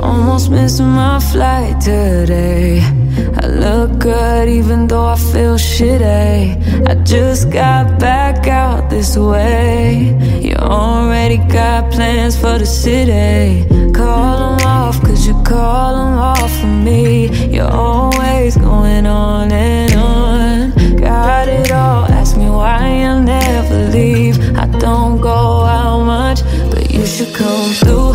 Almost missing my flight today. I look good even though I feel shitty. I just got back out this way. You already got plans for the city. Call them off, cause you call them off for me. You're always going on and on. Got it all, ask me why I'll never leave. I don't go out much, but you should come through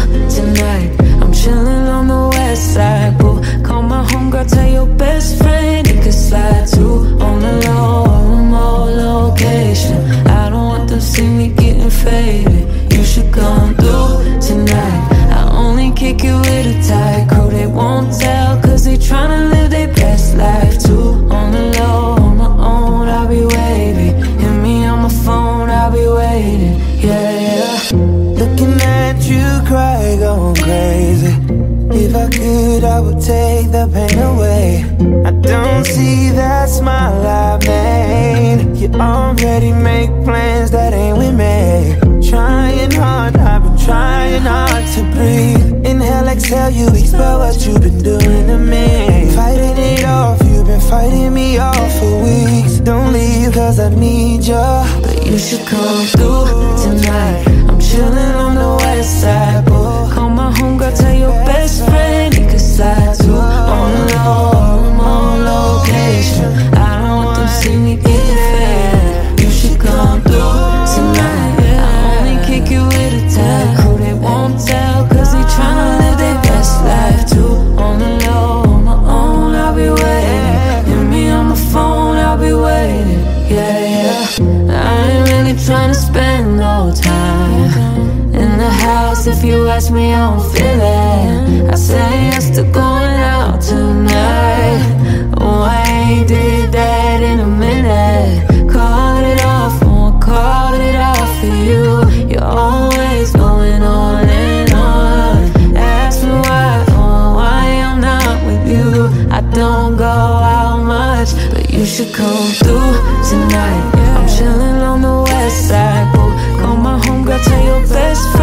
see me getting faded. You should come through tonight. I only kick it with a tight crew. They won't tell, cause they tryna live their best life too. On the low, on my own, I'll be wavy. Hit me on my phone, I'll be waiting. Yeah, yeah. Looking at you cry, going crazy. If I could, I would take the pain away. I don't see that smile I made. You already make plans that Exhale, you expel what you've been doing to me. Fighting it off, you've been fighting me off for weeks. Don't leave, cause I need ya. But you should come through tonight. I really tryna spend no time in the house. If you ask me, I don't feel it. I say yes to going out tonight. Oh, I ain't did that in a minute. Called it off, won't call it off for you. You're always going on and on. Ask me why, oh, why I'm not with you. I don't go out much, but you should come through tonight. I'm chilling boo. Call my homegirl, tell your best friend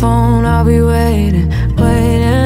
phone, I'll be waiting, waiting.